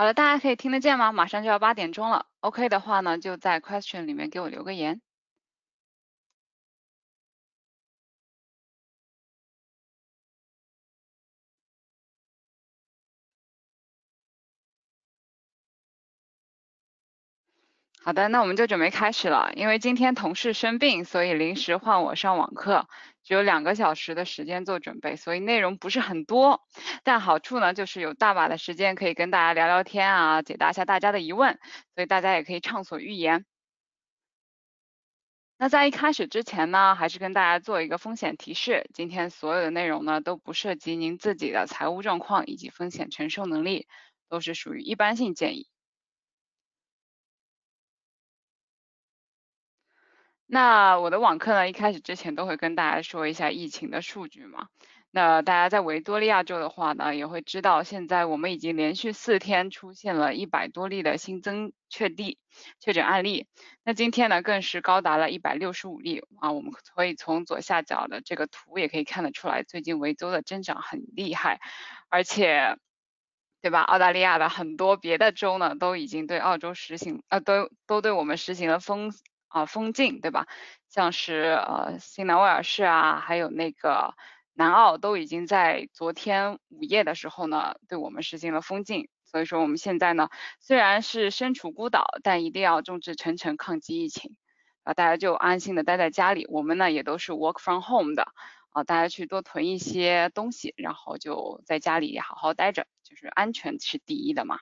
好的，大家可以听得见吗？马上就要八点钟了，OK 的话呢，就在 question 里面给我留个言。好的，那我们就准备开始了。因为今天同事生病，所以临时换我上网课，只有两个小时的时间做准备，所以内容不是很多。但好处呢，就是有大把的时间可以跟大家聊聊天啊，解答一下大家的疑问，所以大家也可以畅所欲言。那在一开始之前呢，还是跟大家做一个风险提示：今天所有的内容呢，都不涉及您自己的财务状况以及风险承受能力，都是属于一般性建议。那我的网课呢，一开始之前都会跟大家说一下疫情的数据嘛。那大家在维多利亚州的话呢，也会知道现在我们已经连续四天出现了一百多例的新增确地确诊案例。那今天呢，更是高达了一百六十五例啊。我们可以从左下角的这个图也可以看得出来，最近维州的增长很厉害，而且，对吧？澳大利亚的很多别的州呢，都已经对澳洲实行呃，都都对我们实行了封。啊，封禁对吧？像是呃新南威尔士啊，还有那个南澳，都已经在昨天午夜的时候呢，对我们实行了封禁。所以说我们现在呢，虽然是身处孤岛，但一定要众志成城抗击疫情啊！大家就安心的待在家里。我们呢也都是 work from home 的啊，大家去多囤一些东西，然后就在家里好好待着，就是安全是第一的嘛。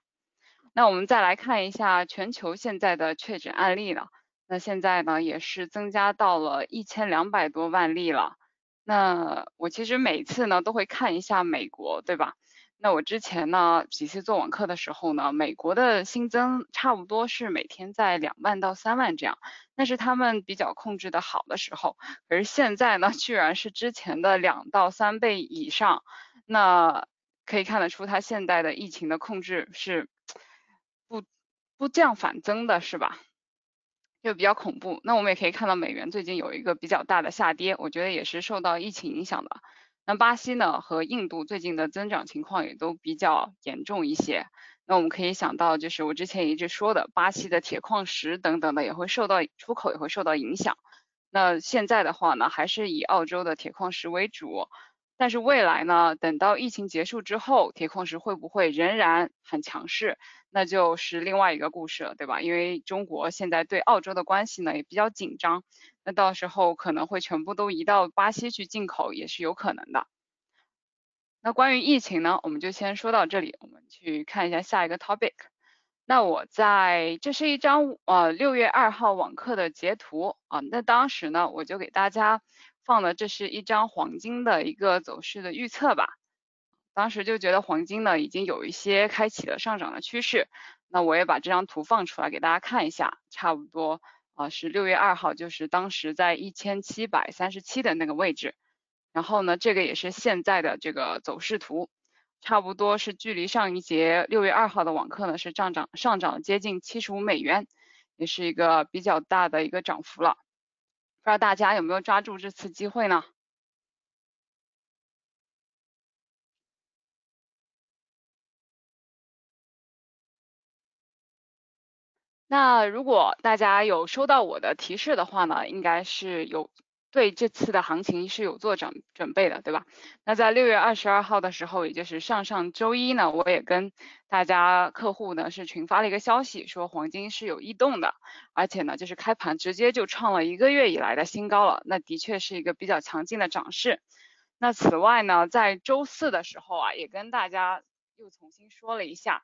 那我们再来看一下全球现在的确诊案例了。那现在呢，也是增加到了一千两百多万例了。那我其实每次呢都会看一下美国，对吧？那我之前呢几次做网课的时候呢，美国的新增差不多是每天在两万到三万这样，那是他们比较控制的好的时候。可是现在呢，居然是之前的两到三倍以上。那可以看得出，它现在的疫情的控制是不不降反增的，是吧？就比较恐怖，那我们也可以看到美元最近有一个比较大的下跌，我觉得也是受到疫情影响的。那巴西呢和印度最近的增长情况也都比较严重一些。那我们可以想到，就是我之前一直说的，巴西的铁矿石等等的也会受到出口也会受到影响。那现在的话呢，还是以澳洲的铁矿石为主。但是未来呢，等到疫情结束之后，铁矿石会不会仍然很强势？那就是另外一个故事了，对吧？因为中国现在对澳洲的关系呢也比较紧张，那到时候可能会全部都移到巴西去进口也是有可能的。那关于疫情呢，我们就先说到这里，我们去看一下下一个 topic。那我在这是一张呃六月二号网课的截图啊，那当时呢我就给大家。放的这是一张黄金的一个走势的预测吧，当时就觉得黄金呢已经有一些开启了上涨的趋势，那我也把这张图放出来给大家看一下，差不多啊是六月二号，就是当时在一千七百三十七的那个位置，然后呢这个也是现在的这个走势图，差不多是距离上一节六月二号的网课呢是上涨上涨接近七十五美元，也是一个比较大的一个涨幅了。不知道大家有没有抓住这次机会呢？那如果大家有收到我的提示的话呢，应该是有。对这次的行情是有做准准备的，对吧？那在六月二十二号的时候，也就是上上周一呢，我也跟大家客户呢是群发了一个消息，说黄金是有异动的，而且呢就是开盘直接就创了一个月以来的新高了，那的确是一个比较强劲的涨势。那此外呢，在周四的时候啊，也跟大家又重新说了一下。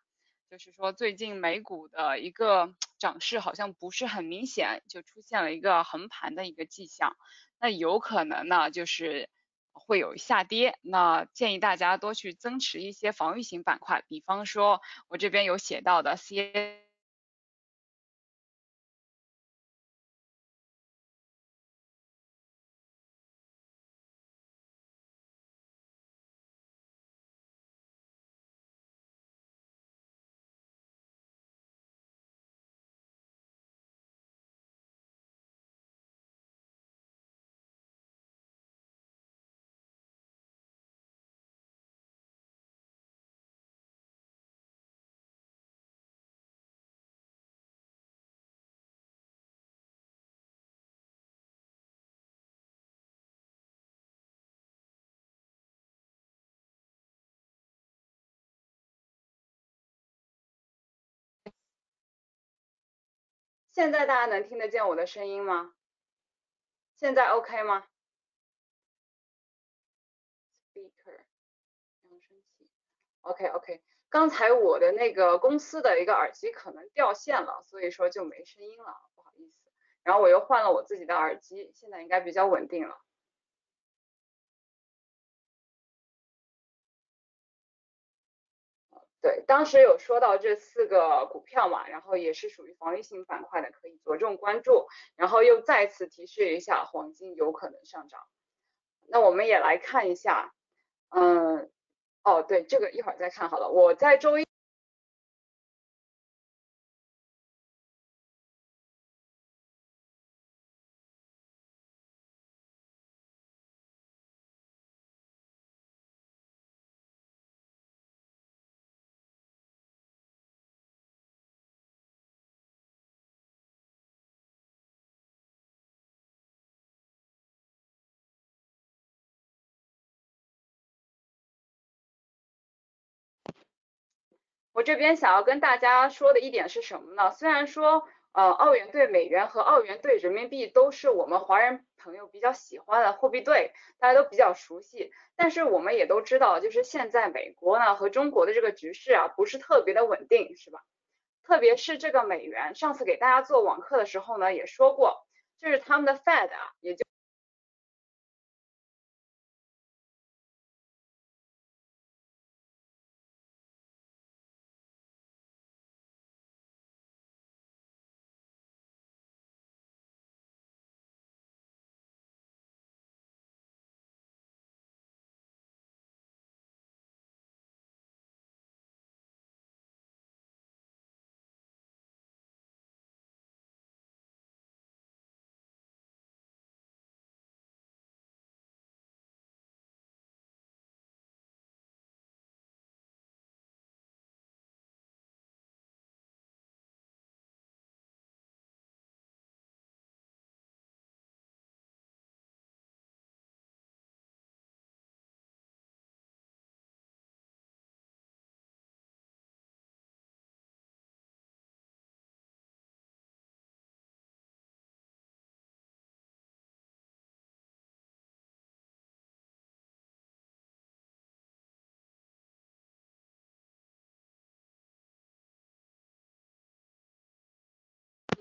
就是说，最近美股的一个涨势好像不是很明显，就出现了一个横盘的一个迹象，那有可能呢，就是会有下跌。那建议大家多去增持一些防御型板块，比方说我这边有写到的 C A。现在大家能听得见我的声音吗？现在 OK 吗？Speaker，扬声器，OK OK。刚才我的那个公司的一个耳机可能掉线了，所以说就没声音了，不好意思。然后我又换了我自己的耳机，现在应该比较稳定了。对，当时有说到这四个股票嘛，然后也是属于防御性板块的，可以着重关注。然后又再次提示一下，黄金有可能上涨。那我们也来看一下，嗯，哦，对，这个一会儿再看好了。我在周一。我这边想要跟大家说的一点是什么呢？虽然说，呃，澳元兑美元和澳元兑人民币都是我们华人朋友比较喜欢的货币对，大家都比较熟悉，但是我们也都知道，就是现在美国呢和中国的这个局势啊，不是特别的稳定，是吧？特别是这个美元，上次给大家做网课的时候呢，也说过，就是他们的 Fed 啊，也就。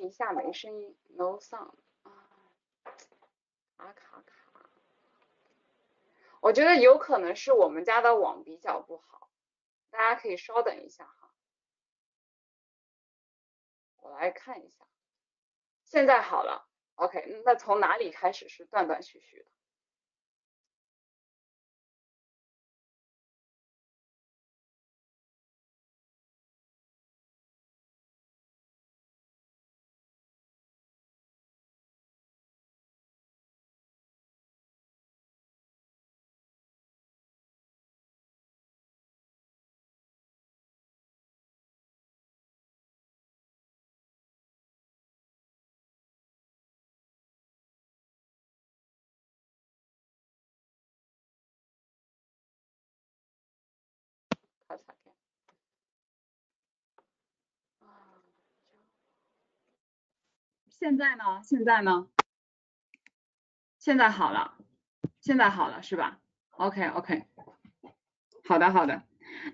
一下没声音，no sound 啊，卡卡卡，我觉得有可能是我们家的网比较不好，大家可以稍等一下哈，我来看一下，现在好了，OK，那从哪里开始是断断续续的？现在呢？现在呢？现在好了，现在好了是吧？OK OK，好的好的，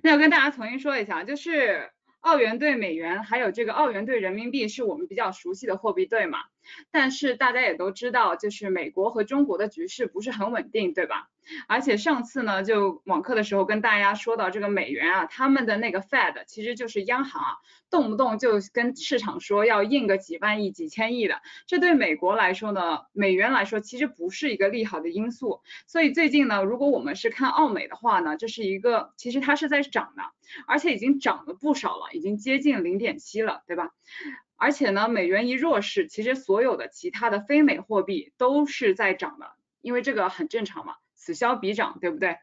那我跟大家重新说一下，就是澳元兑美元，还有这个澳元兑人民币是我们比较熟悉的货币对吗？但是大家也都知道，就是美国和中国的局势不是很稳定，对吧？而且上次呢，就网课的时候跟大家说到这个美元啊，他们的那个 Fed 其实就是央行啊，动不动就跟市场说要印个几万亿、几千亿的，这对美国来说呢，美元来说其实不是一个利好的因素。所以最近呢，如果我们是看澳美的话呢，这是一个其实它是在涨的，而且已经涨了不少了，已经接近零点七了，对吧？而且呢，美元一弱势，其实所有的其他的非美货币都是在涨的，因为这个很正常嘛。此消彼长，对不对？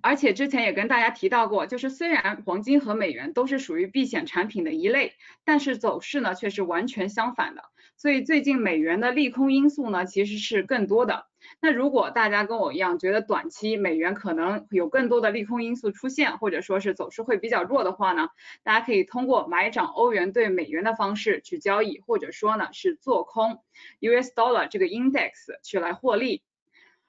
而且之前也跟大家提到过，就是虽然黄金和美元都是属于避险产品的一类，但是走势呢却是完全相反的。所以最近美元的利空因素呢其实是更多的。那如果大家跟我一样觉得短期美元可能有更多的利空因素出现，或者说是走势会比较弱的话呢，大家可以通过买涨欧元对美元的方式去交易，或者说呢是做空 US Dollar 这个 index 去来获利。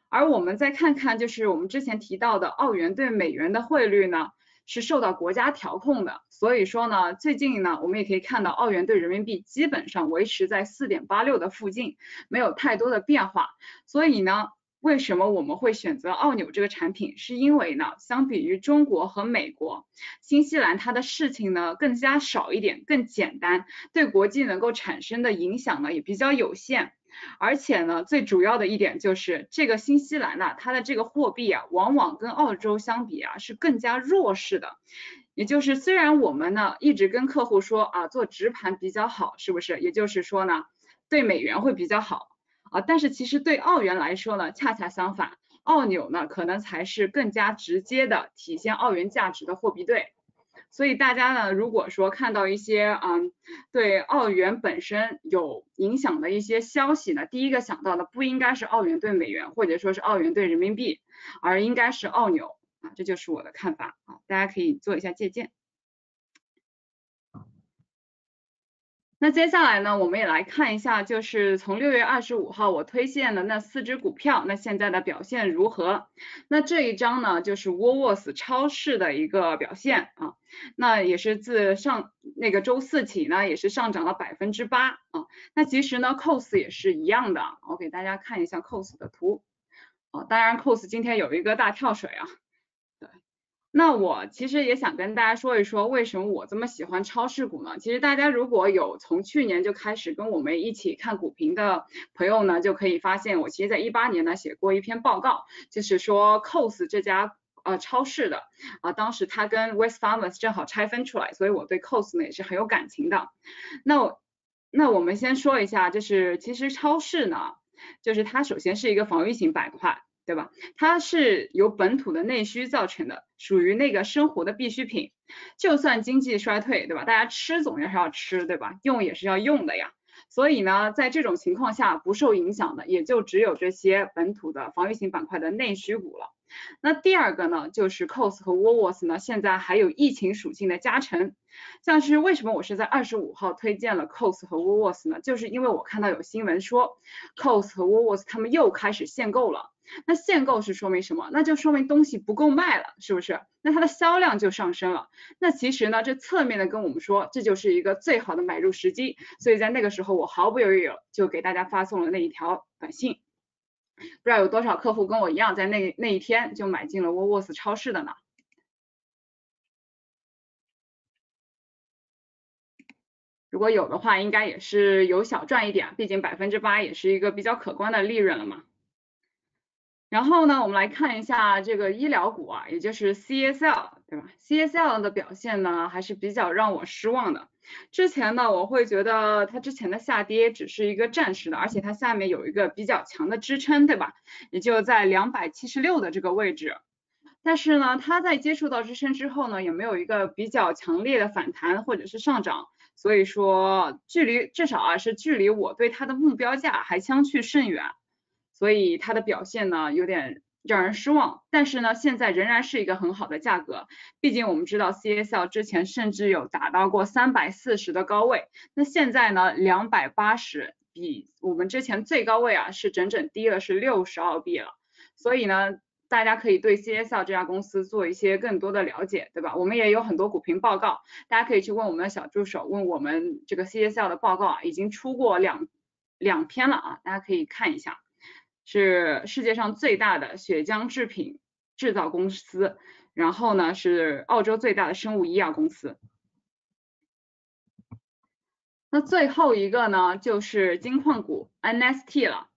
而我们再看看，就是我们之前提到的澳元对美元的汇率呢，是受到国家调控的。所以说呢，最近呢，我们也可以看到澳元对人民币基本上维持在四点八六的附近，没有太多的变化。所以呢，为什么我们会选择澳纽这个产品？是因为呢，相比于中国和美国，新西兰它的事情呢更加少一点，更简单，对国际能够产生的影响呢也比较有限。而且呢，最主要的一点就是这个新西兰呢，它的这个货币啊，往往跟澳洲相比啊，是更加弱势的。也就是虽然我们呢一直跟客户说啊，做直盘比较好，是不是？也就是说呢，对美元会比较好啊，但是其实对澳元来说呢，恰恰相反，澳纽呢可能才是更加直接的体现澳元价值的货币对。所以大家呢，如果说看到一些嗯对澳元本身有影响的一些消息呢，第一个想到的不应该是澳元对美元，或者说是澳元对人民币，而应该是澳纽啊，这就是我的看法啊，大家可以做一下借鉴。那接下来呢，我们也来看一下，就是从六月二十五号我推荐的那四只股票，那现在的表现如何？那这一张呢，就是沃沃斯超市的一个表现啊，那也是自上那个周四起呢，也是上涨了百分之八啊。那其实呢，cos 也是一样的，我给大家看一下 cos 的图啊，当然 cos 今天有一个大跳水啊。那我其实也想跟大家说一说，为什么我这么喜欢超市股呢？其实大家如果有从去年就开始跟我们一起看股评的朋友呢，就可以发现我其实在一八年呢写过一篇报告，就是说 COS 这家呃超市的啊，当时它跟 West Farmers 正好拆分出来，所以我对 COS 呢也是很有感情的。那我那我们先说一下，就是其实超市呢，就是它首先是一个防御型板块。对吧？它是由本土的内需造成的，属于那个生活的必需品。就算经济衰退，对吧？大家吃总要是要吃，对吧？用也是要用的呀。所以呢，在这种情况下不受影响的，也就只有这些本土的防御型板块的内需股了。那第二个呢，就是 COS 和 WOWOS 呢，现在还有疫情属性的加成。像是为什么我是在二十五号推荐了 COS 和 WOWOS 呢？就是因为我看到有新闻说 COS 和 WOWOS 他们又开始限购了。那限购是说明什么？那就说明东西不够卖了，是不是？那它的销量就上升了。那其实呢，这侧面的跟我们说，这就是一个最好的买入时机。所以在那个时候，我毫不犹豫就给大家发送了那一条短信。不知道有多少客户跟我一样，在那那一天就买进了沃沃斯超市的呢？如果有的话，应该也是有小赚一点，毕竟百分之八也是一个比较可观的利润了嘛。然后呢，我们来看一下这个医疗股啊，也就是 CSL，对吧？CSL 的表现呢，还是比较让我失望的。之前呢，我会觉得它之前的下跌只是一个暂时的，而且它下面有一个比较强的支撑，对吧？也就在两百七十六的这个位置。但是呢，它在接触到支撑之后呢，也没有一个比较强烈的反弹或者是上涨，所以说距离至少啊是距离我对它的目标价还相去甚远。所以它的表现呢有点让人失望，但是呢现在仍然是一个很好的价格，毕竟我们知道 CSL 之前甚至有达到过三百四十的高位，那现在呢两百八十比我们之前最高位啊是整整低了是六十澳币了，所以呢大家可以对 CSL 这家公司做一些更多的了解，对吧？我们也有很多股评报告，大家可以去问我们的小助手，问我们这个 CSL 的报告啊已经出过两两篇了啊，大家可以看一下。是世界上最大的血浆制品制造公司，然后呢是澳洲最大的生物医药公司。那最后一个呢就是金矿股 NST 了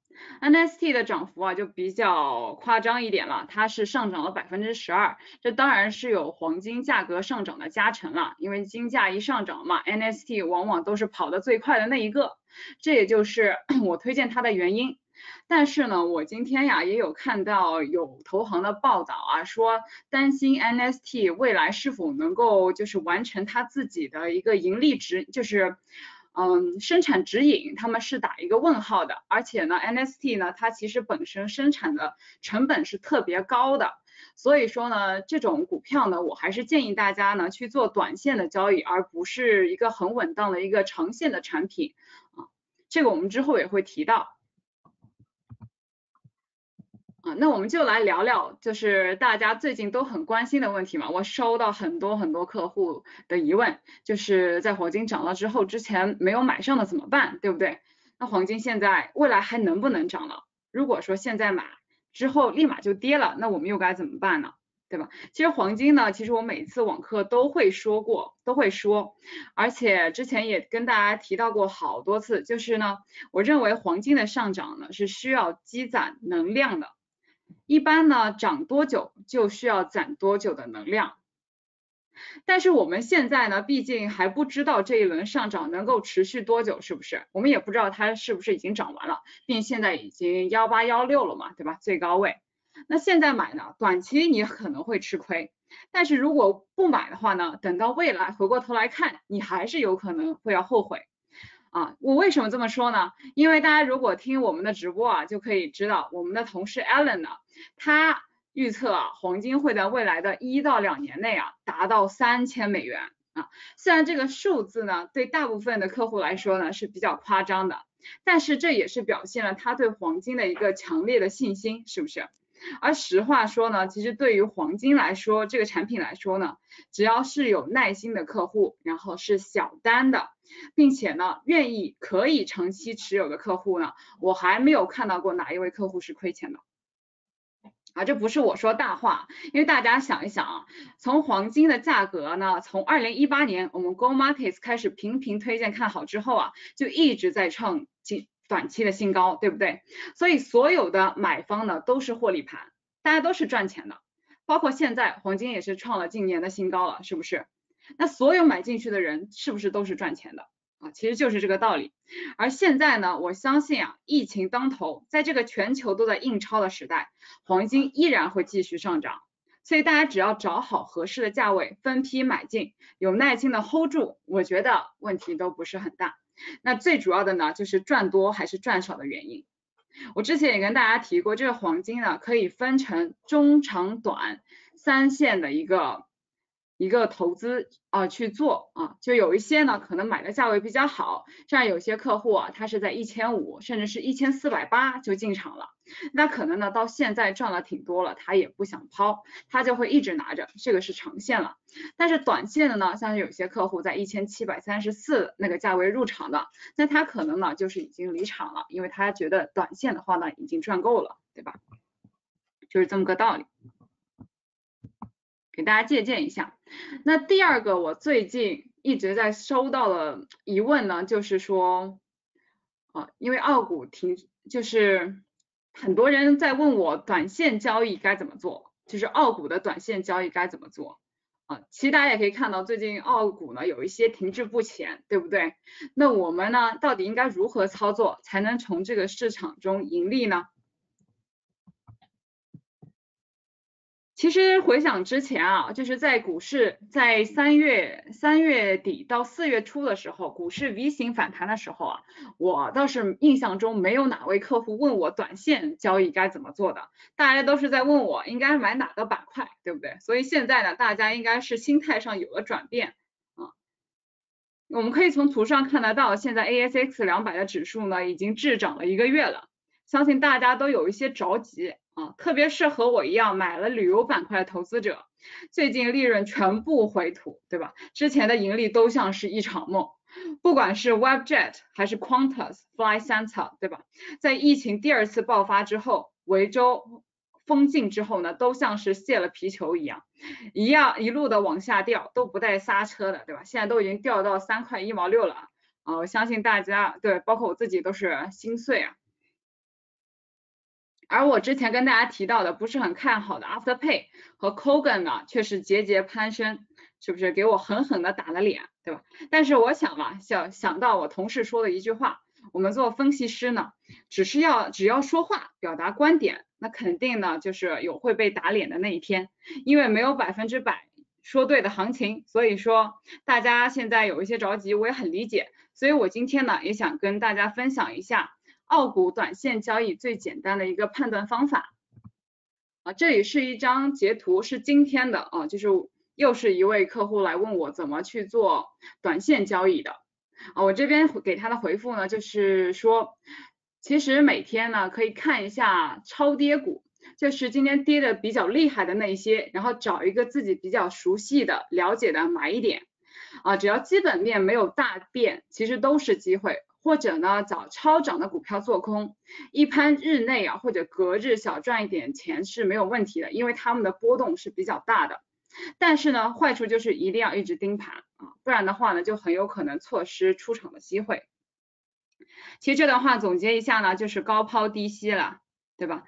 ，NST 的涨幅啊就比较夸张一点了，它是上涨了百分之十二，这当然是有黄金价格上涨的加成了，因为金价一上涨嘛，NST 往往都是跑得最快的那一个，这也就是 我推荐它的原因。但是呢，我今天呀也有看到有投行的报道啊，说担心 NST 未来是否能够就是完成它自己的一个盈利指，就是嗯生产指引，他们是打一个问号的。而且呢，NST 呢它其实本身生产的成本是特别高的，所以说呢，这种股票呢，我还是建议大家呢去做短线的交易，而不是一个很稳当的一个长线的产品啊。这个我们之后也会提到。啊，那我们就来聊聊，就是大家最近都很关心的问题嘛。我收到很多很多客户的疑问，就是在黄金涨了之后，之前没有买上的怎么办，对不对？那黄金现在未来还能不能涨了？如果说现在买之后立马就跌了，那我们又该怎么办呢？对吧？其实黄金呢，其实我每次网课都会说过，都会说，而且之前也跟大家提到过好多次，就是呢，我认为黄金的上涨呢是需要积攒能量的。一般呢，涨多久就需要攒多久的能量。但是我们现在呢，毕竟还不知道这一轮上涨能够持续多久，是不是？我们也不知道它是不是已经涨完了，毕竟现在已经幺八幺六了嘛，对吧？最高位。那现在买呢，短期你可能会吃亏，但是如果不买的话呢，等到未来回过头来看，你还是有可能会要后悔。啊，我为什么这么说呢？因为大家如果听我们的直播啊，就可以知道我们的同事 Allen 呢，他预测啊，黄金会在未来的一到两年内啊，达到三千美元啊。虽然这个数字呢，对大部分的客户来说呢是比较夸张的，但是这也是表现了他对黄金的一个强烈的信心，是不是？而实话说呢，其实对于黄金来说，这个产品来说呢，只要是有耐心的客户，然后是小单的。并且呢，愿意可以长期持有的客户呢，我还没有看到过哪一位客户是亏钱的。啊，这不是我说大话，因为大家想一想啊，从黄金的价格呢，从二零一八年我们 Go Markets 开始频频推荐看好之后啊，就一直在创近短期的新高，对不对？所以所有的买方呢都是获利盘，大家都是赚钱的，包括现在黄金也是创了近年的新高了，是不是？那所有买进去的人是不是都是赚钱的啊？其实就是这个道理。而现在呢，我相信啊，疫情当头，在这个全球都在印钞的时代，黄金依然会继续上涨。所以大家只要找好合适的价位，分批买进，有耐心的 hold 住，我觉得问题都不是很大。那最主要的呢，就是赚多还是赚少的原因。我之前也跟大家提过，这个黄金呢，可以分成中长短三线的一个。一个投资啊去做啊，就有一些呢可能买的价位比较好，像有些客户啊他是在一千五甚至是一千四百八就进场了，那可能呢到现在赚了挺多了，他也不想抛，他就会一直拿着，这个是长线了。但是短线的呢，像有些客户在一千七百三十四那个价位入场的，那他可能呢就是已经离场了，因为他觉得短线的话呢已经赚够了，对吧？就是这么个道理。给大家借鉴一下。那第二个，我最近一直在收到的疑问呢，就是说，啊，因为澳股停，就是很多人在问我短线交易该怎么做，就是澳股的短线交易该怎么做啊？其实大家也可以看到，最近澳股呢有一些停滞不前，对不对？那我们呢，到底应该如何操作，才能从这个市场中盈利呢？其实回想之前啊，就是在股市在三月三月底到四月初的时候，股市 V 型反弹的时候啊，我倒是印象中没有哪位客户问我短线交易该怎么做的，大家都是在问我应该买哪个板块，对不对？所以现在呢，大家应该是心态上有了转变啊。我们可以从图上看得到，现在 ASX 两百的指数呢已经滞涨了一个月了，相信大家都有一些着急。啊，特别是和我一样买了旅游板块的投资者，最近利润全部回吐，对吧？之前的盈利都像是一场梦，不管是 Webjet 还是 Qantas、Fly Center，对吧？在疫情第二次爆发之后，维州封禁之后呢，都像是泄了皮球一样，一样一路的往下掉，都不带刹车的，对吧？现在都已经掉到三块一毛六了，啊，我相信大家对，包括我自己都是心碎啊。而我之前跟大家提到的不是很看好的 Afterpay 和 Kogan 呢，却是节节攀升，是不是？给我狠狠的打了脸，对吧？但是我想嘛，想想到我同事说的一句话，我们做分析师呢，只是要只要说话表达观点，那肯定呢就是有会被打脸的那一天，因为没有百分之百说对的行情，所以说大家现在有一些着急，我也很理解，所以我今天呢也想跟大家分享一下澳股短线交易最简单的一个判断方法。啊，这里是一张截图，是今天的啊，就是又是一位客户来问我怎么去做短线交易的啊，我这边给他的回复呢，就是说，其实每天呢可以看一下超跌股，就是今天跌的比较厉害的那一些，然后找一个自己比较熟悉的、了解的买一点啊，只要基本面没有大变，其实都是机会。或者呢，找超涨的股票做空，一般日内啊或者隔日小赚一点钱是没有问题的，因为他们的波动是比较大的。但是呢，坏处就是一定要一直盯盘啊，不然的话呢，就很有可能错失出场的机会。其实这段话总结一下呢，就是高抛低吸了，对吧？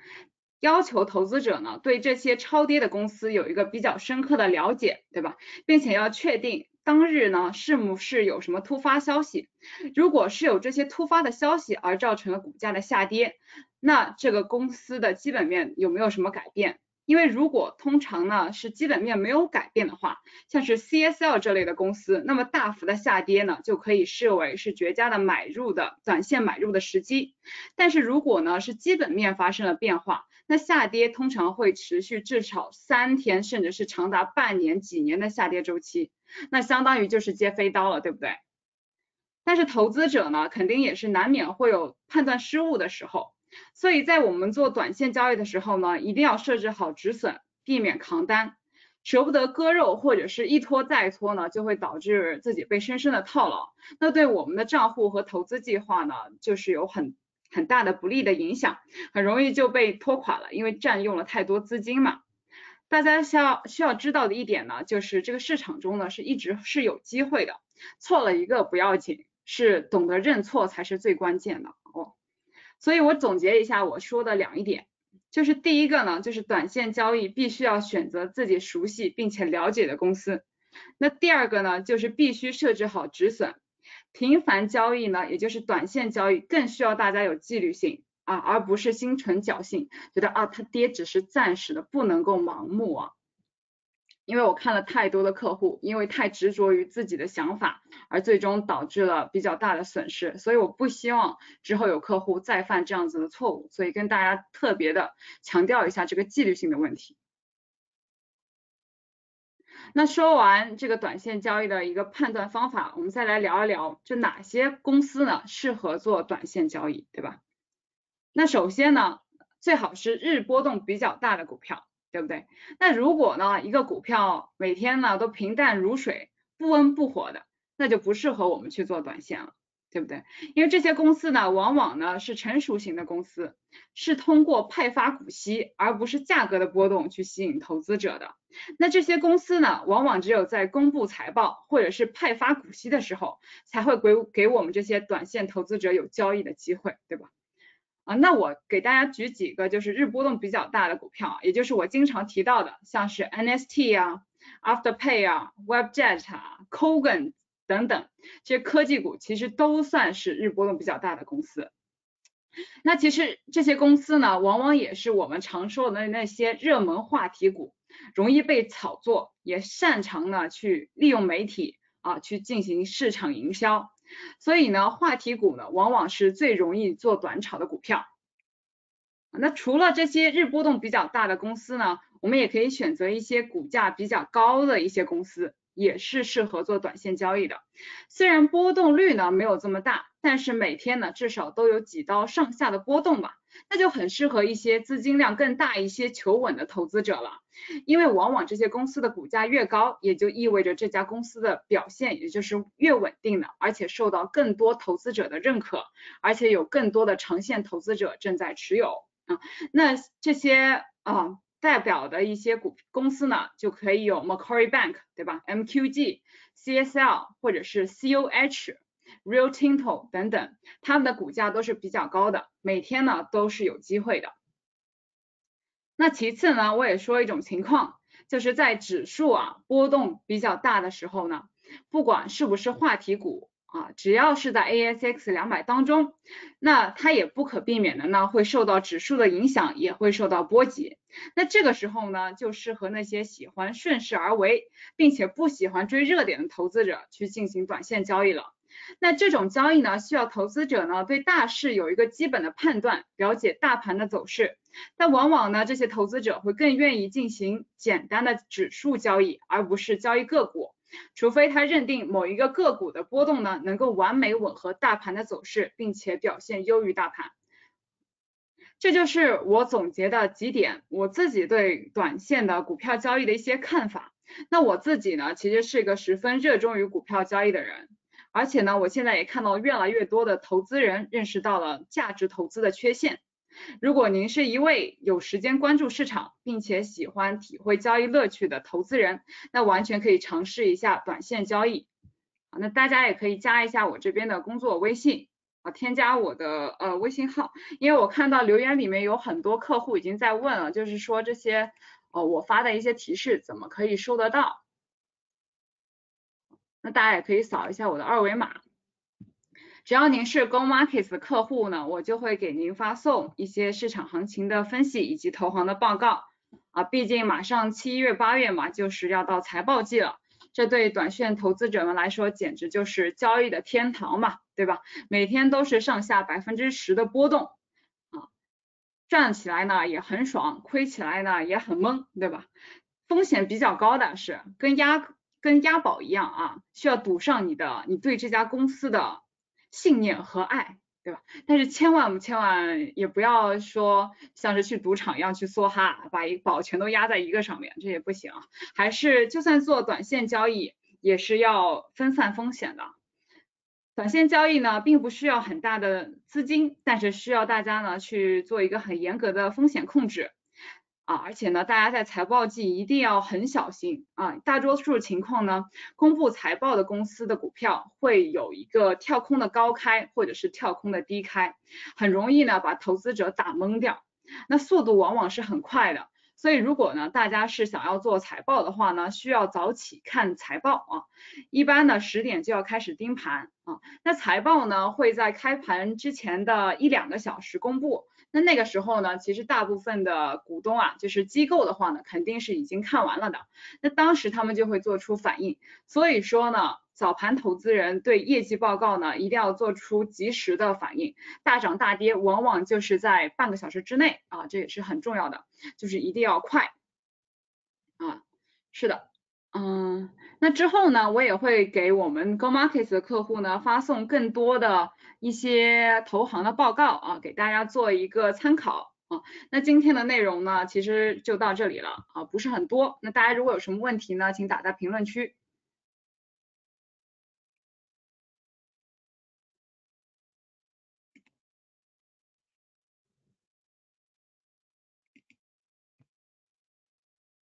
要求投资者呢，对这些超跌的公司有一个比较深刻的了解，对吧？并且要确定。当日呢，是不是有什么突发消息？如果是有这些突发的消息而造成了股价的下跌，那这个公司的基本面有没有什么改变？因为如果通常呢是基本面没有改变的话，像是 CSL 这类的公司，那么大幅的下跌呢就可以视为是绝佳的买入的短线买入的时机。但是如果呢是基本面发生了变化，那下跌通常会持续至少三天，甚至是长达半年、几年的下跌周期。那相当于就是接飞刀了，对不对？但是投资者呢，肯定也是难免会有判断失误的时候，所以在我们做短线交易的时候呢，一定要设置好止损，避免扛单，舍不得割肉或者是一拖再拖呢，就会导致自己被深深的套牢，那对我们的账户和投资计划呢，就是有很很大的不利的影响，很容易就被拖垮了，因为占用了太多资金嘛。大家需要需要知道的一点呢，就是这个市场中呢是一直是有机会的，错了一个不要紧，是懂得认错才是最关键的。所以我总结一下我说的两一点，就是第一个呢，就是短线交易必须要选择自己熟悉并且了解的公司。那第二个呢，就是必须设置好止损。频繁交易呢，也就是短线交易，更需要大家有纪律性。啊，而不是心存侥幸，觉得啊它跌只是暂时的，不能够盲目啊。因为我看了太多的客户，因为太执着于自己的想法，而最终导致了比较大的损失，所以我不希望之后有客户再犯这样子的错误，所以跟大家特别的强调一下这个纪律性的问题。那说完这个短线交易的一个判断方法，我们再来聊一聊，就哪些公司呢适合做短线交易，对吧？那首先呢，最好是日波动比较大的股票，对不对？那如果呢，一个股票每天呢都平淡如水，不温不火的，那就不适合我们去做短线了，对不对？因为这些公司呢，往往呢是成熟型的公司，是通过派发股息，而不是价格的波动去吸引投资者的。那这些公司呢，往往只有在公布财报或者是派发股息的时候，才会给给我们这些短线投资者有交易的机会，对吧？啊，那我给大家举几个就是日波动比较大的股票，也就是我经常提到的，像是 NST 啊、Afterpay 啊、Webjet 啊、Kogan 等等这些科技股，其实都算是日波动比较大的公司。那其实这些公司呢，往往也是我们常说的那些热门话题股，容易被炒作，也擅长呢去利用媒体啊去进行市场营销。所以呢，话题股呢，往往是最容易做短炒的股票。那除了这些日波动比较大的公司呢，我们也可以选择一些股价比较高的一些公司，也是适合做短线交易的。虽然波动率呢没有这么大，但是每天呢至少都有几刀上下的波动吧，那就很适合一些资金量更大一些、求稳的投资者了。因为往往这些公司的股价越高，也就意味着这家公司的表现也就是越稳定的，而且受到更多投资者的认可，而且有更多的长线投资者正在持有啊。那这些啊代表的一些股公司呢，就可以有 Macquarie Bank 对吧？MQG、CSL 或者是 C O H、Real Tinto 等等，他们的股价都是比较高的，每天呢都是有机会的。那其次呢，我也说一种情况，就是在指数啊波动比较大的时候呢，不管是不是话题股，啊，只要是在 ASX 两百当中，那它也不可避免的呢会受到指数的影响，也会受到波及。那这个时候呢，就适合那些喜欢顺势而为，并且不喜欢追热点的投资者去进行短线交易了。那这种交易呢，需要投资者呢对大势有一个基本的判断，了解大盘的走势。但往往呢，这些投资者会更愿意进行简单的指数交易，而不是交易个股。除非他认定某一个个股的波动呢，能够完美吻合大盘的走势，并且表现优于大盘。这就是我总结的几点，我自己对短线的股票交易的一些看法。那我自己呢，其实是一个十分热衷于股票交易的人，而且呢，我现在也看到越来越多的投资人认识到了价值投资的缺陷。如果您是一位有时间关注市场，并且喜欢体会交易乐趣的投资人，那完全可以尝试一下短线交易。那大家也可以加一下我这边的工作微信啊，添加我的呃微信号，因为我看到留言里面有很多客户已经在问了，就是说这些呃我发的一些提示怎么可以收得到？那大家也可以扫一下我的二维码。只要您是 Go Markets 的客户呢，我就会给您发送一些市场行情的分析以及投行的报告啊。毕竟马上七月八月嘛，就是要到财报季了，这对短线投资者们来说简直就是交易的天堂嘛，对吧？每天都是上下百分之十的波动啊，赚起来呢也很爽，亏起来呢也很懵，对吧？风险比较高的是跟押跟押宝一样啊，需要赌上你的你对这家公司的。信念和爱，对吧？但是千万千万也不要说像是去赌场一样去梭哈，把一宝全都压在一个上面，这也不行。还是就算做短线交易，也是要分散风险的。短线交易呢，并不需要很大的资金，但是需要大家呢去做一个很严格的风险控制。啊，而且呢，大家在财报季一定要很小心啊。大多数情况呢，公布财报的公司的股票会有一个跳空的高开，或者是跳空的低开，很容易呢把投资者打懵掉。那速度往往是很快的，所以如果呢大家是想要做财报的话呢，需要早起看财报啊。一般呢十点就要开始盯盘啊。那财报呢会在开盘之前的一两个小时公布。那个时候呢，其实大部分的股东啊，就是机构的话呢，肯定是已经看完了的。那当时他们就会做出反应。所以说呢，早盘投资人对业绩报告呢，一定要做出及时的反应。大涨大跌往往就是在半个小时之内啊，这也是很重要的，就是一定要快啊。是的，嗯，那之后呢，我也会给我们 Go Markets 的客户呢，发送更多的。一些投行的报告啊，给大家做一个参考啊。那今天的内容呢，其实就到这里了啊，不是很多。那大家如果有什么问题呢，请打在评论区。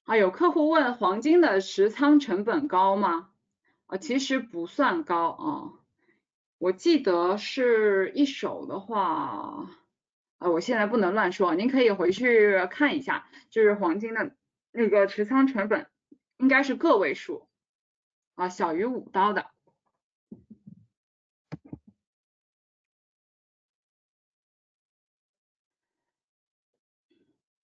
啊，有客户问黄金的持仓成本高吗？啊，其实不算高啊。我记得是一手的话，啊，我现在不能乱说，您可以回去看一下，就是黄金的那个持仓成本应该是个位数，啊，小于五刀的。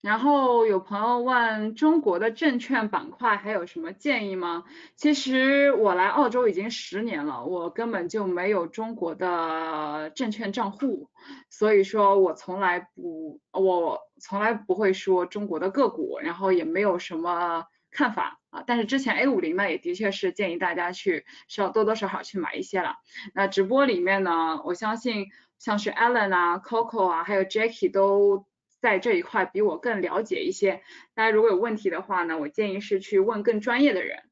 然后有朋友问中国的证券板块还有什么建议吗？其实我来澳洲已经十年了，我根本就没有中国的证券账户，所以说我从来不，我从来不会说中国的个股，然后也没有什么看法啊。但是之前 A 五零呢，也的确是建议大家去，需要多多少少去买一些了。那直播里面呢，我相信像是 Alan 啊、Coco 啊，还有 Jackie 都。在这一块比我更了解一些，大家如果有问题的话呢，我建议是去问更专业的人。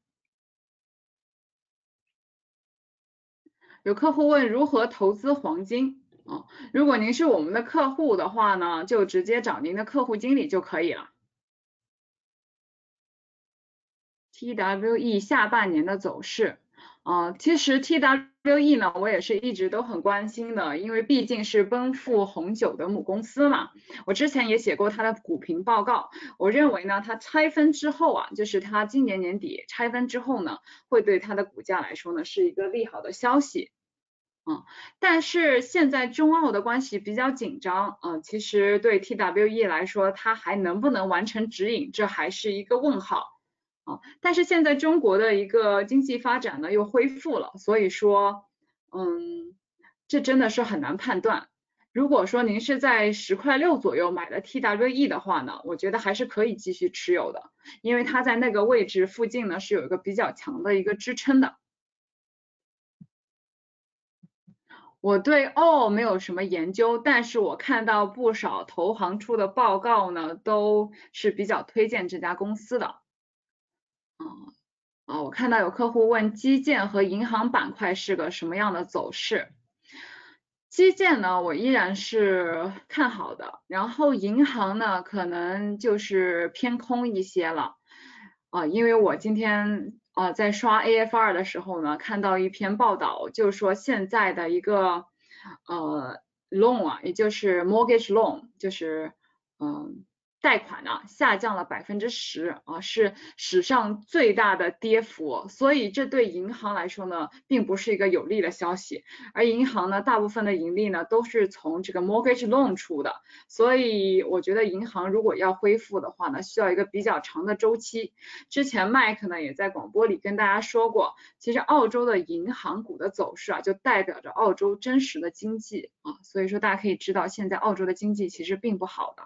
有客户问如何投资黄金啊？如果您是我们的客户的话呢，就直接找您的客户经理就可以了。TWE 下半年的走势。啊，其实 TWE 呢，我也是一直都很关心的，因为毕竟是奔富红酒的母公司嘛。我之前也写过它的股评报告，我认为呢，它拆分之后啊，就是它今年年底拆分之后呢，会对它的股价来说呢，是一个利好的消息。嗯，但是现在中澳的关系比较紧张，嗯，其实对 TWE 来说，它还能不能完成指引，这还是一个问号，啊，但是现在中国的一个经济发展呢又恢复了，所以说，嗯，这真的是很难判断。如果说您是在十块六左右买的 TWE 的话呢，我觉得还是可以继续持有的，因为它在那个位置附近呢是有一个比较强的一个支撑的。我对哦没有什么研究，但是我看到不少投行出的报告呢，都是比较推荐这家公司的。嗯，啊，我看到有客户问基建和银行板块是个什么样的走势？基建呢，我依然是看好的，然后银行呢，可能就是偏空一些了。啊，因为我今天。啊，在刷 AFR 的时候呢，看到一篇报道，就是说现在的一个呃 loan 啊，也就是 mortgage loan，就是嗯。贷款呢下降了百分之十啊，是史上最大的跌幅，所以这对银行来说呢，并不是一个有利的消息。而银行呢，大部分的盈利呢都是从这个 mortgage loan 出的，所以我觉得银行如果要恢复的话呢，需要一个比较长的周期。之前 Mike 呢也在广播里跟大家说过，其实澳洲的银行股的走势啊，就代表着澳洲真实的经济啊，所以说大家可以知道，现在澳洲的经济其实并不好的。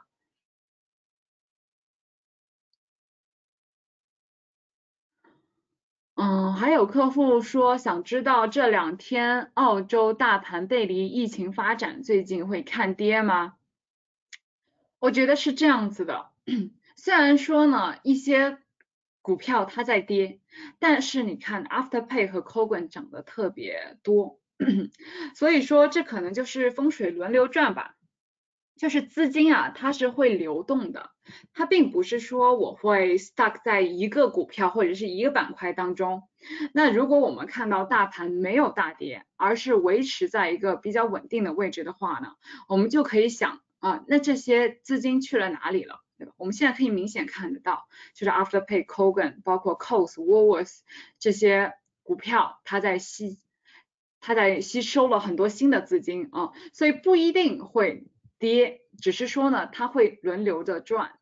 嗯，还有客户说想知道这两天澳洲大盘背离疫情发展，最近会看跌吗？我觉得是这样子的，虽然说呢一些股票它在跌，但是你看 Afterpay 和 Cogan 涨得特别多，所以说这可能就是风水轮流转吧。就是资金啊，它是会流动的，它并不是说我会 stuck 在一个股票或者是一个板块当中。那如果我们看到大盘没有大跌，而是维持在一个比较稳定的位置的话呢，我们就可以想啊，那这些资金去了哪里了，对吧？我们现在可以明显看得到，就是 Afterpay、Cogan、包括 Coles、Woolworths 这些股票，它在吸，它在吸收了很多新的资金啊，所以不一定会。跌，只是说呢，它会轮流的转。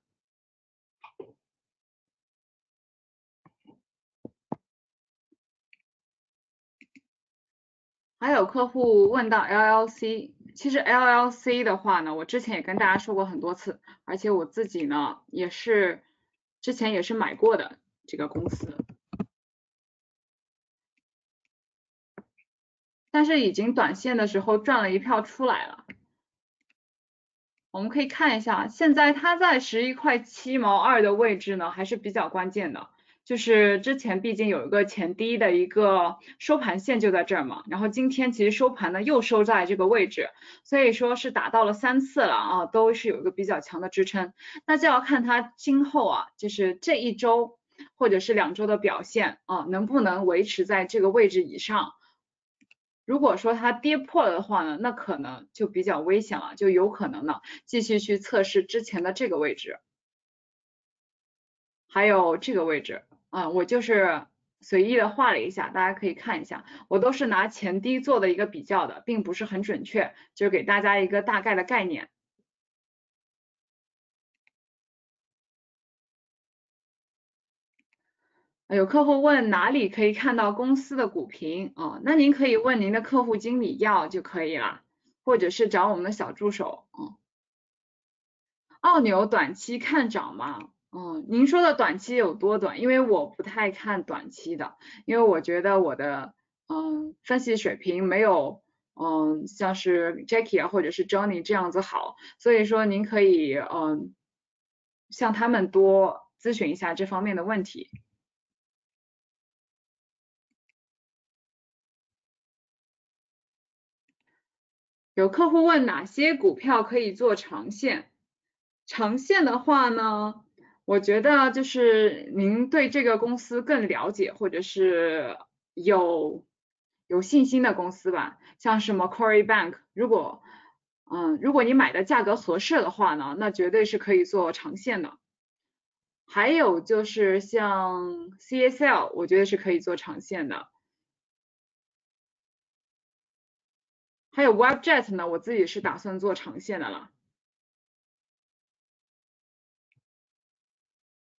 还有客户问到 LLC，其实 LLC 的话呢，我之前也跟大家说过很多次，而且我自己呢也是之前也是买过的这个公司，但是已经短线的时候赚了一票出来了。我们可以看一下，现在它在十一块七毛二的位置呢，还是比较关键的。就是之前毕竟有一个前低的一个收盘线就在这儿嘛，然后今天其实收盘呢又收在这个位置，所以说是打到了三次了啊，都是有一个比较强的支撑。那就要看它今后啊，就是这一周或者是两周的表现啊，能不能维持在这个位置以上。如果说它跌破了的话呢，那可能就比较危险了，就有可能呢继续去测试之前的这个位置，还有这个位置啊，我就是随意的画了一下，大家可以看一下，我都是拿前低做的一个比较的，并不是很准确，就是给大家一个大概的概念。有客户问哪里可以看到公司的股评啊？那您可以问您的客户经理要就可以了，或者是找我们的小助手啊。澳牛短期看涨吗？嗯，您说的短期有多短？因为我不太看短期的，因为我觉得我的嗯分析水平没有嗯像是 Jackie 或者是 Johnny 这样子好，所以说您可以嗯向他们多咨询一下这方面的问题。有客户问哪些股票可以做长线？长线的话呢，我觉得就是您对这个公司更了解，或者是有有信心的公司吧，像什么 Corey Bank，如果嗯如果你买的价格合适的话呢，那绝对是可以做长线的。还有就是像 CSL，我觉得是可以做长线的。还有 Webjet 呢，我自己是打算做长线的了。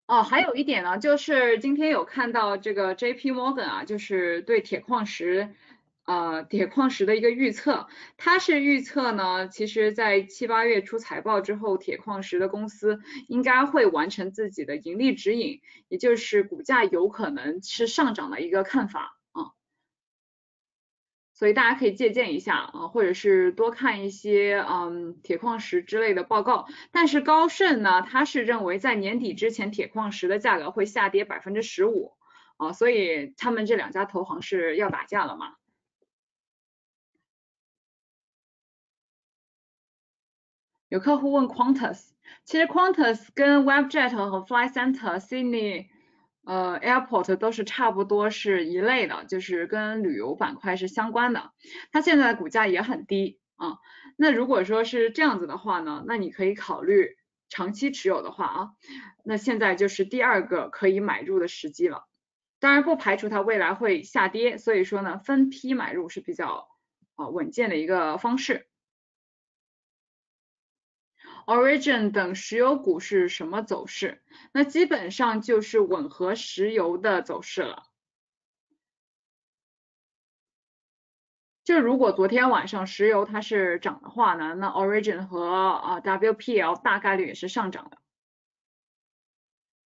哦，还有一点呢，就是今天有看到这个 J.P. Morgan 啊，就是对铁矿石，呃，铁矿石的一个预测，它是预测呢，其实在七八月出财报之后，铁矿石的公司应该会完成自己的盈利指引，也就是股价有可能是上涨的一个看法。所以大家可以借鉴一下啊，或者是多看一些嗯铁矿石之类的报告。但是高盛呢，他是认为在年底之前铁矿石的价格会下跌百分之十五啊，所以他们这两家投行是要打架了嘛？有客户问 Quantas，其实 Quantas 跟 Webjet 和 Fly Center Sydney。呃，airport 都是差不多是一类的，就是跟旅游板块是相关的。它现在的股价也很低啊。那如果说是这样子的话呢，那你可以考虑长期持有的话啊，那现在就是第二个可以买入的时机了。当然不排除它未来会下跌，所以说呢，分批买入是比较啊稳健的一个方式。Origin 等石油股是什么走势？那基本上就是吻合石油的走势了。就如果昨天晚上石油它是涨的话呢，那 Origin 和啊 WPL 大概率也是上涨的。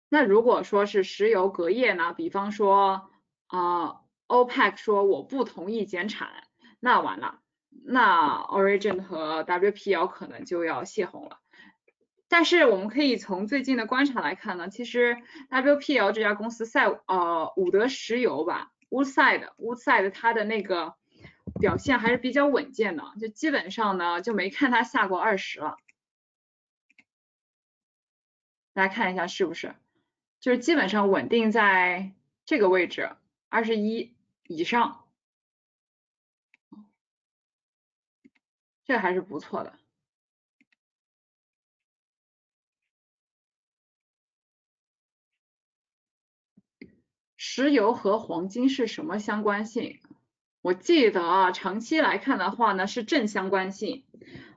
那如果说是石油隔夜呢，比方说啊 OPEC 说我不同意减产，那完了。那 Origin 和 WPL 可能就要泄洪了，但是我们可以从最近的观察来看呢，其实 WPL 这家公司赛呃伍德石油吧，Woodside Woodside 它的那个表现还是比较稳健的，就基本上呢就没看它下过二十了，大家看一下是不是，就是基本上稳定在这个位置二十一以上。这还是不错的。石油和黄金是什么相关性？我记得啊，长期来看的话呢是正相关性，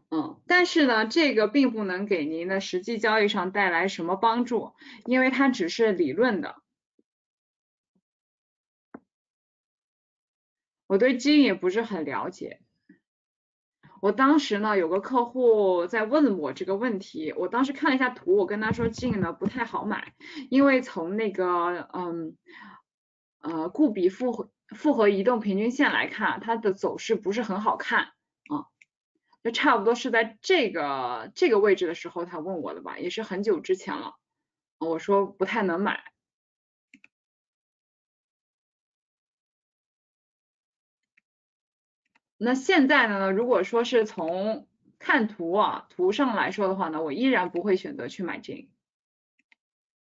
嗯，但是呢这个并不能给您的实际交易上带来什么帮助，因为它只是理论的。我对金也不是很了解。我当时呢，有个客户在问我这个问题，我当时看了一下图，我跟他说这个呢不太好买，因为从那个嗯呃固比复合复合移动平均线来看，它的走势不是很好看啊，就差不多是在这个这个位置的时候他问我的吧，也是很久之前了，我说不太能买。那现在呢？如果说是从看图啊图上来说的话呢，我依然不会选择去买这个，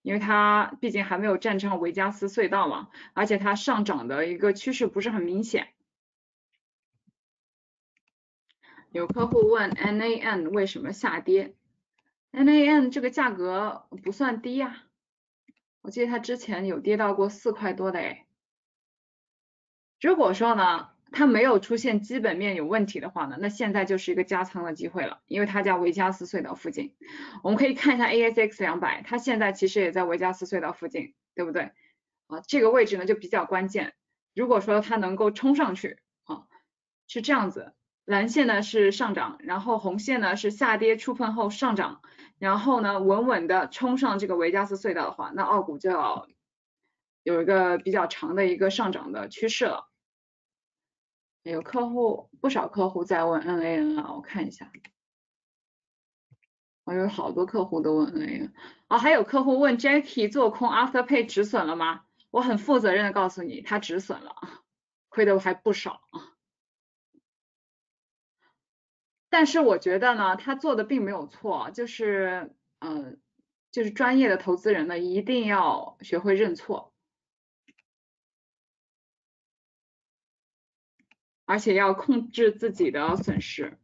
因为它毕竟还没有站上维加斯隧道嘛，而且它上涨的一个趋势不是很明显。有客户问 NAN 为什么下跌？NAN 这个价格不算低呀，我记得它之前有跌到过四块多的哎。如果说呢？它没有出现基本面有问题的话呢，那现在就是一个加仓的机会了，因为它在维加斯隧道附近。我们可以看一下 ASX 两百，它现在其实也在维加斯隧道附近，对不对？啊，这个位置呢就比较关键。如果说它能够冲上去，啊，是这样子，蓝线呢是上涨，然后红线呢是下跌触碰后上涨，然后呢稳稳的冲上这个维加斯隧道的话，那澳股就要有一个比较长的一个上涨的趋势了。有客户，不少客户在问 NAN 啊，我看一下，我有好多客户都问 NAN 啊，还有客户问 Jackie 做空 Afterpay 止损了吗？我很负责任的告诉你，他止损了，亏的还不少啊。但是我觉得呢，他做的并没有错，就是嗯，就是专业的投资人呢，一定要学会认错。而且要控制自己的损失。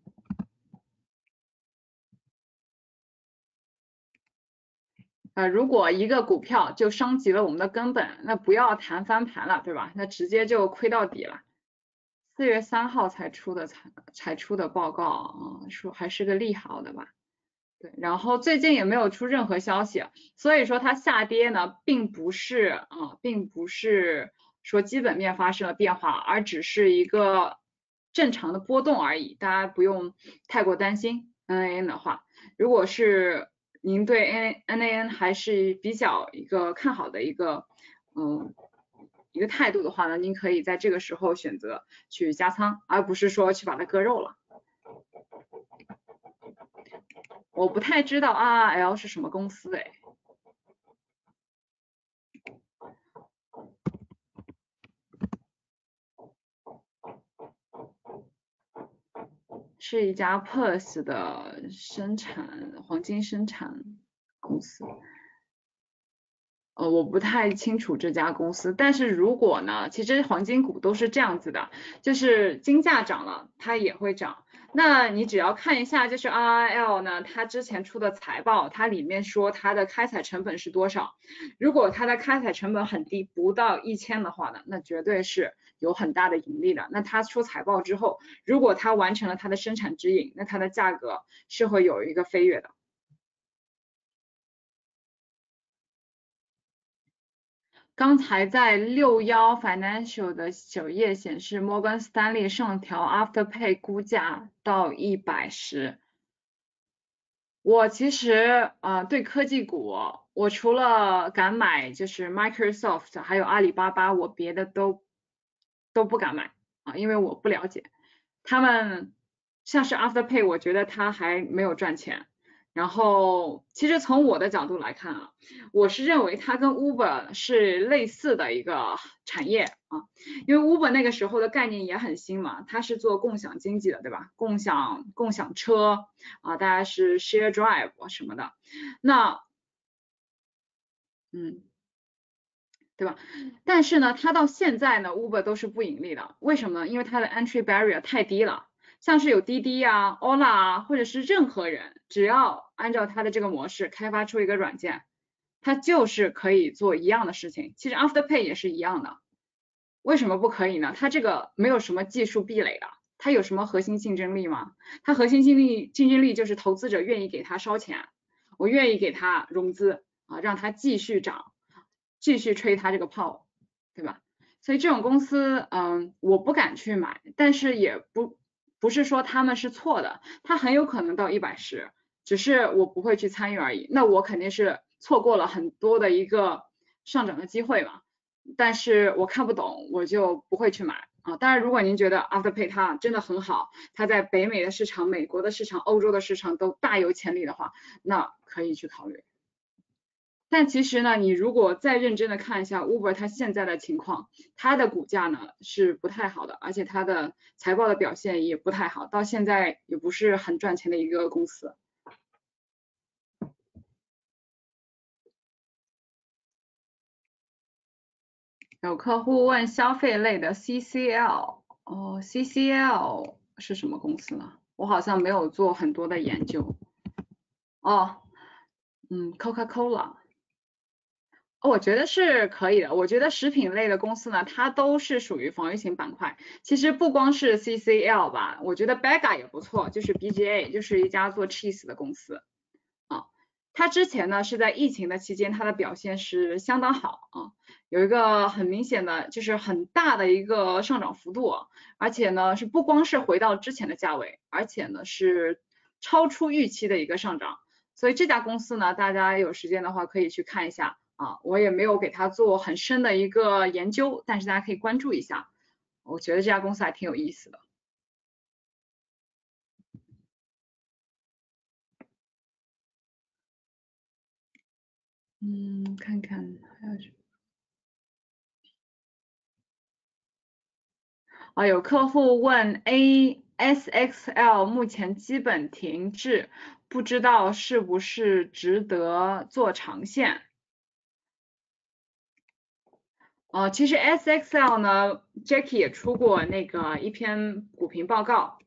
呃，如果一个股票就伤及了我们的根本，那不要谈翻盘了，对吧？那直接就亏到底了。四月三号才出的才才出的报告啊，说还是个利好的吧。对，然后最近也没有出任何消息，所以说它下跌呢，并不是啊，并不是说基本面发生了变化，而只是一个正常的波动而已，大家不用太过担心。N A N 的话，如果是您对 N N A N 还是比较一个看好的一个嗯一个态度的话呢，您可以在这个时候选择去加仓，而不是说去把它割肉了。我不太知道 RRL 是什么公司哎，是一家 Perth 的生产黄金生产公司。呃，我不太清楚这家公司，但是如果呢，其实黄金股都是这样子的，就是金价涨了，它也会涨。那你只要看一下，就是 RIL 呢，它之前出的财报，它里面说它的开采成本是多少？如果它的开采成本很低，不到一千的话呢，那绝对是有很大的盈利的。那它出财报之后，如果它完成了它的生产指引，那它的价格是会有一个飞跃的。刚才在六幺 financial 的首页显示，摩根斯丹利上调 Afterpay 估价到一百十。我其实呃对科技股，我除了敢买就是 Microsoft 还有阿里巴巴，我别的都都不敢买啊，因为我不了解他们。像是 Afterpay，我觉得它还没有赚钱。然后，其实从我的角度来看啊，我是认为它跟 Uber 是类似的一个产业啊，因为 Uber 那个时候的概念也很新嘛，它是做共享经济的，对吧？共享共享车啊，大家是 Share Drive 什么的，那，嗯，对吧？但是呢，它到现在呢，Uber 都是不盈利的，为什么呢？因为它的 Entry Barrier 太低了。像是有滴滴啊、Ola 啊，或者是任何人，只要按照他的这个模式开发出一个软件，它就是可以做一样的事情。其实 Afterpay 也是一样的，为什么不可以呢？它这个没有什么技术壁垒的，它有什么核心竞争力吗？它核心竞力竞争力就是投资者愿意给他烧钱，我愿意给他融资啊，让他继续涨，继续吹他这个炮，对吧？所以这种公司，嗯，我不敢去买，但是也不。不是说他们是错的，它很有可能到一百十，只是我不会去参与而已。那我肯定是错过了很多的一个上涨的机会嘛。但是我看不懂，我就不会去买啊。当然，如果您觉得 Afterpay 它真的很好，它在北美的市场、美国的市场、欧洲的市场都大有潜力的话，那可以去考虑。但其实呢，你如果再认真的看一下 Uber 它现在的情况，它的股价呢是不太好的，而且它的财报的表现也不太好，到现在也不是很赚钱的一个公司。有客户问消费类的 CCL，哦，CCL 是什么公司呢？我好像没有做很多的研究。哦，嗯，Coca-Cola。我觉得是可以的。我觉得食品类的公司呢，它都是属于防御型板块。其实不光是 CCL 吧，我觉得 Bega 也不错，就是 BGA，就是一家做 cheese 的公司啊。它之前呢是在疫情的期间，它的表现是相当好啊，有一个很明显的就是很大的一个上涨幅度，而且呢是不光是回到之前的价位，而且呢是超出预期的一个上涨。所以这家公司呢，大家有时间的话可以去看一下。啊，我也没有给他做很深的一个研究，但是大家可以关注一下，我觉得这家公司还挺有意思的。嗯，看看还有什么？啊，有客户问 ASXL 目前基本停滞，不知道是不是值得做长线？哦，其实 S X L 呢，Jackie 也出过那个一篇股评报告。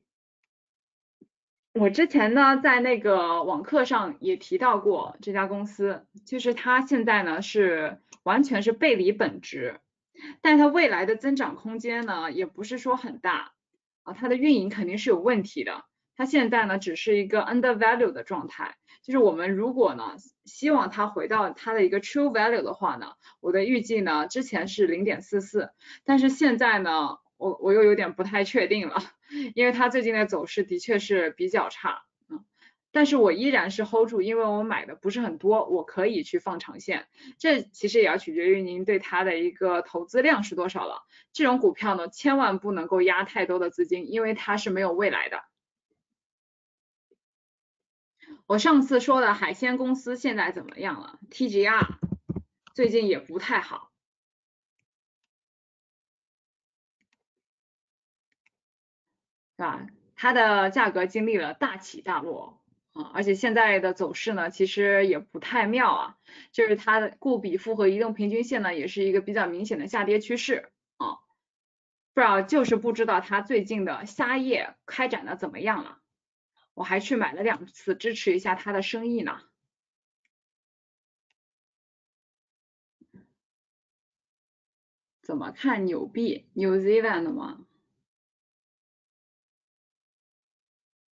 我之前呢在那个网课上也提到过这家公司，就是它现在呢是完全是背离本质，但它未来的增长空间呢也不是说很大啊，它的运营肯定是有问题的。它现在呢只是一个 undervalue 的状态，就是我们如果呢希望它回到它的一个 true value 的话呢，我的预计呢之前是零点四四，但是现在呢我我又有点不太确定了，因为它最近的走势的确是比较差，嗯，但是我依然是 hold 住，因为我买的不是很多，我可以去放长线，这其实也要取决于您对它的一个投资量是多少了。这种股票呢千万不能够压太多的资金，因为它是没有未来的。我上次说的海鲜公司现在怎么样了？TGR 最近也不太好，是吧？它的价格经历了大起大落啊，而且现在的走势呢，其实也不太妙啊，就是它的固比复合移动平均线呢，也是一个比较明显的下跌趋势啊，不知道就是不知道它最近的虾业开展的怎么样了。我还去买了两次，支持一下他的生意呢。怎么看纽币？New Zealand 吗？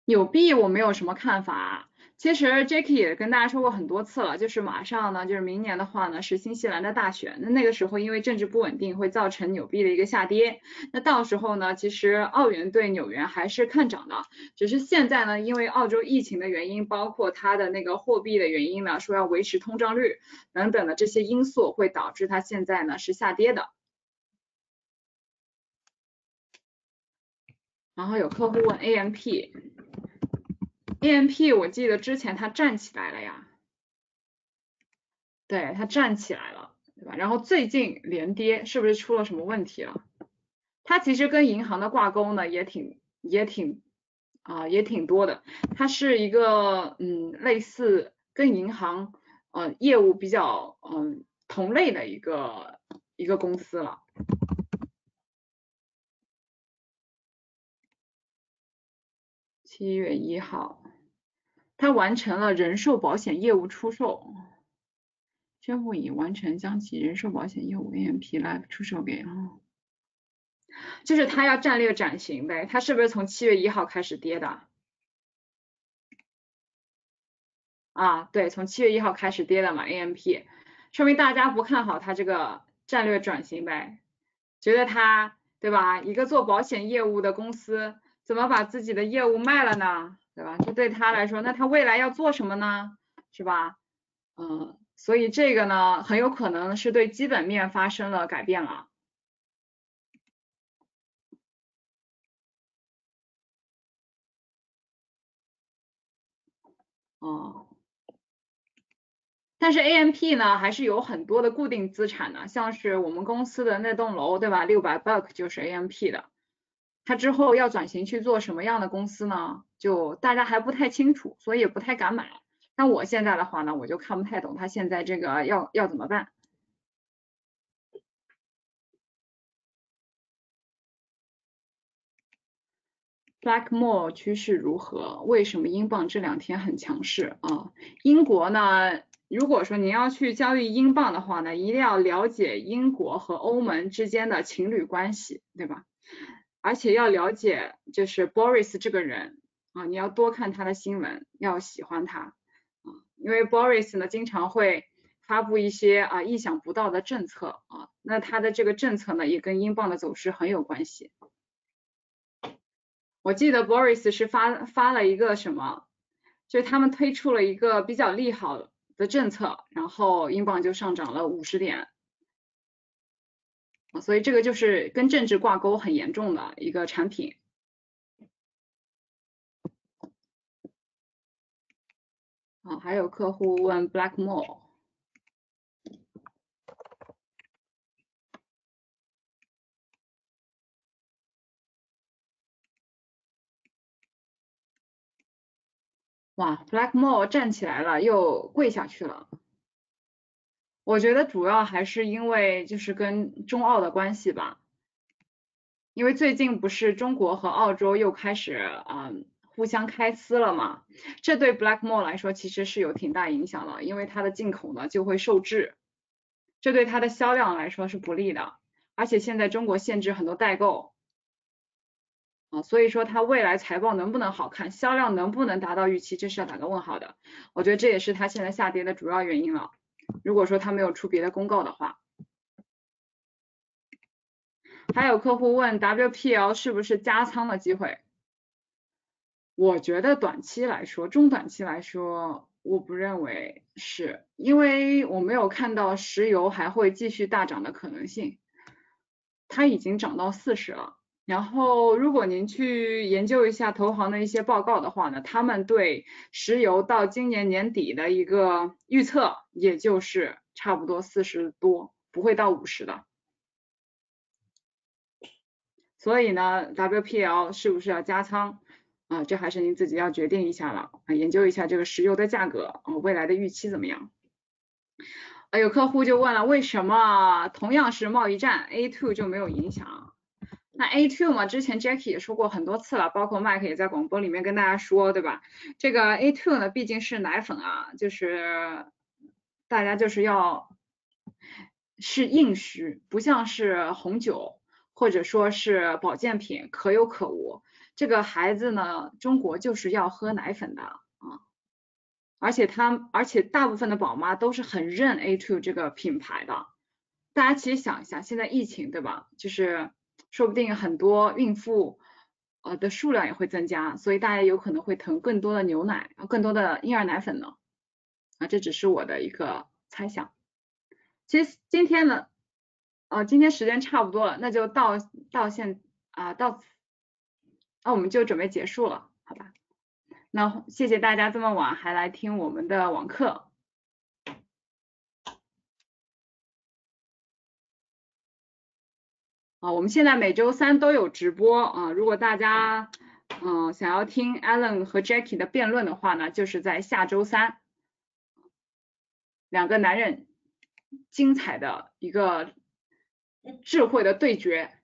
纽币我没有什么看法。其实 Jackie 也跟大家说过很多次了，就是马上呢，就是明年的话呢是新西兰的大选，那那个时候因为政治不稳定会造成纽币的一个下跌，那到时候呢，其实澳元对纽元还是看涨的，只是现在呢，因为澳洲疫情的原因，包括它的那个货币的原因呢，说要维持通胀率等等的这些因素，会导致它现在呢是下跌的。然后有客户问 AMP。A M P 我记得之前它站起来了呀，对，它站起来了，对吧？然后最近连跌，是不是出了什么问题了？它其实跟银行的挂钩呢也挺也挺啊也挺多的，它是一个嗯类似跟银行呃业务比较嗯同类的一个一个公司了。七月一号。他完成了人寿保险业务出售，宣布已完成将其人寿保险业务 AMP Life 出售给啊，就是他要战略转型呗，他是不是从七月一号开始跌的？啊，对，从七月一号开始跌的嘛，AMP，说明大家不看好他这个战略转型呗，觉得他对吧？一个做保险业务的公司，怎么把自己的业务卖了呢？对吧？这对他来说，那他未来要做什么呢？是吧？嗯，所以这个呢，很有可能是对基本面发生了改变了。哦，但是 AMP 呢，还是有很多的固定资产的，像是我们公司的那栋楼，对吧？六百 buck 就是 AMP 的。他之后要转型去做什么样的公司呢？就大家还不太清楚，所以也不太敢买。那我现在的话呢，我就看不太懂他现在这个要要怎么办。Blackmore 趋势如何？为什么英镑这两天很强势啊？英国呢？如果说您要去交易英镑的话呢，一定要了解英国和欧盟之间的情侣关系，对吧？而且要了解，就是 Boris 这个人啊，你要多看他的新闻，要喜欢他啊，因为 Boris 呢经常会发布一些啊意想不到的政策啊，那他的这个政策呢也跟英镑的走势很有关系。我记得 Boris 是发发了一个什么，就是他们推出了一个比较利好的政策，然后英镑就上涨了五十点。所以这个就是跟政治挂钩很严重的一个产品。啊，还有客户问 Blackmore，哇，Blackmore 站起来了，又跪下去了。我觉得主要还是因为就是跟中澳的关系吧，因为最近不是中国和澳洲又开始嗯互相开撕了嘛，这对 Blackmore 来说其实是有挺大影响的，因为它的进口呢就会受制，这对它的销量来说是不利的，而且现在中国限制很多代购，啊，所以说它未来财报能不能好看，销量能不能达到预期，这是要打个问号的。我觉得这也是它现在下跌的主要原因了。如果说它没有出别的公告的话，还有客户问 WPL 是不是加仓的机会？我觉得短期来说，中短期来说，我不认为是，因为我没有看到石油还会继续大涨的可能性，它已经涨到四十了。然后，如果您去研究一下投行的一些报告的话呢，他们对石油到今年年底的一个预测，也就是差不多四十多，不会到五十的。所以呢，WPL 是不是要加仓啊？这还是您自己要决定一下了啊，研究一下这个石油的价格啊，未来的预期怎么样？啊，有客户就问了，为什么同样是贸易战，A two 就没有影响？那 A two 嘛，之前 Jackie 也说过很多次了，包括 Mike 也在广播里面跟大家说，对吧？这个 A two 呢，毕竟是奶粉啊，就是大家就是要是硬需，不像是红酒或者说是保健品，可有可无。这个孩子呢，中国就是要喝奶粉的啊，而且他而且大部分的宝妈都是很认 A2 这个品牌的。大家其实想一下，现在疫情对吧？就是。说不定很多孕妇呃的数量也会增加，所以大家有可能会囤更多的牛奶，更多的婴儿奶粉呢。啊，这只是我的一个猜想。其实今天呢，呃，今天时间差不多了，那就到到现啊到，那我们就准备结束了，好吧？那谢谢大家这么晚还来听我们的网课。啊，我们现在每周三都有直播啊，如果大家嗯想要听 Alan 和 Jackie 的辩论的话呢，就是在下周三，两个男人精彩的一个智慧的对决。